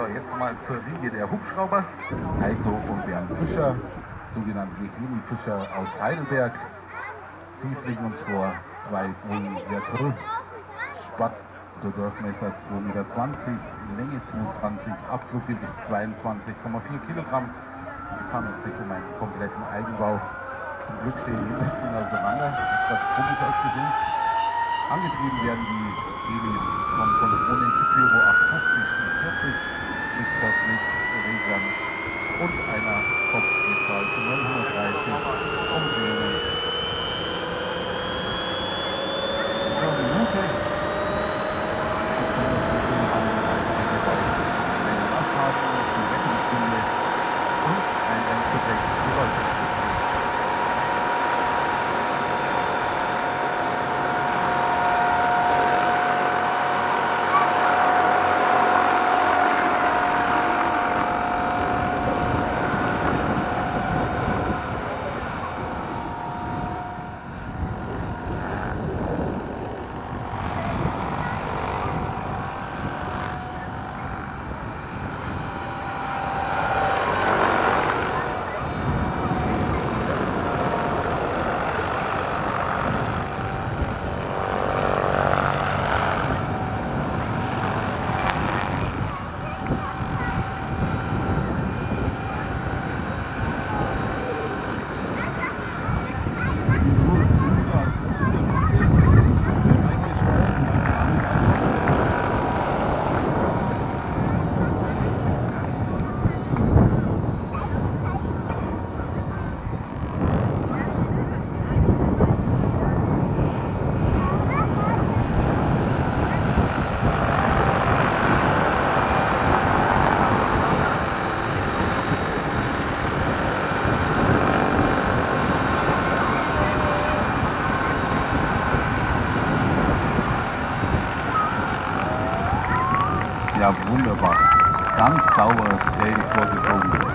So, jetzt mal zur Linie der Hubschrauber. Heiko und Bernd Fischer, sogenannte Chemie-Fischer aus Heidelberg. Sie fliegen uns vor zwei Boeing Vertreux. Spatt der Durchmesser 2,20 Meter, Länge 22, Abfluggewicht 22,4 Kilogramm. Es handelt sich um einen kompletten Eigenbau. Zum Glück stehen die ein bisschen auseinander. Das hat komisch ausgesehen. Angetrieben werden die Helis von Contronic Pyro 850 40 mit Lichtreglern und einer Kopfdrehzahl von 930 Ja, wunderbar. Ganz sauberes Tail vorgeflogen.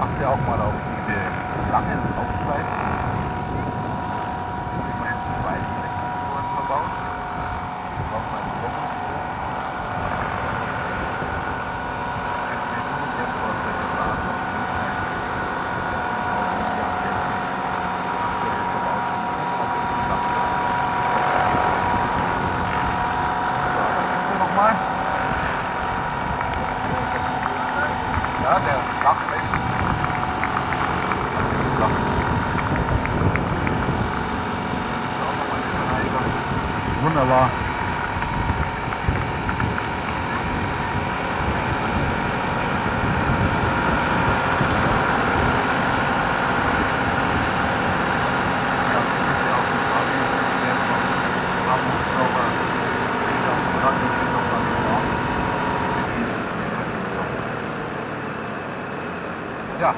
Achte auch mal auf diese langen Laufzeiten. sind immerhin zwei Elektromotoren verbaut. Wir brauchen einen. Jetzt Nochmal. Ja, der Flachweg. Wunderbar. Ja,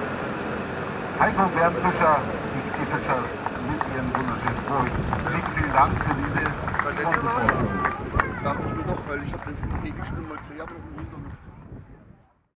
Heiko Bernd Fischer, die, Fischers mit ihren wunderschönen. Vielen, vielen Dank für diese Dachte ich mir doch, weil ich habe den Pegel schon mal gesehen, aber noch im Hintergrund.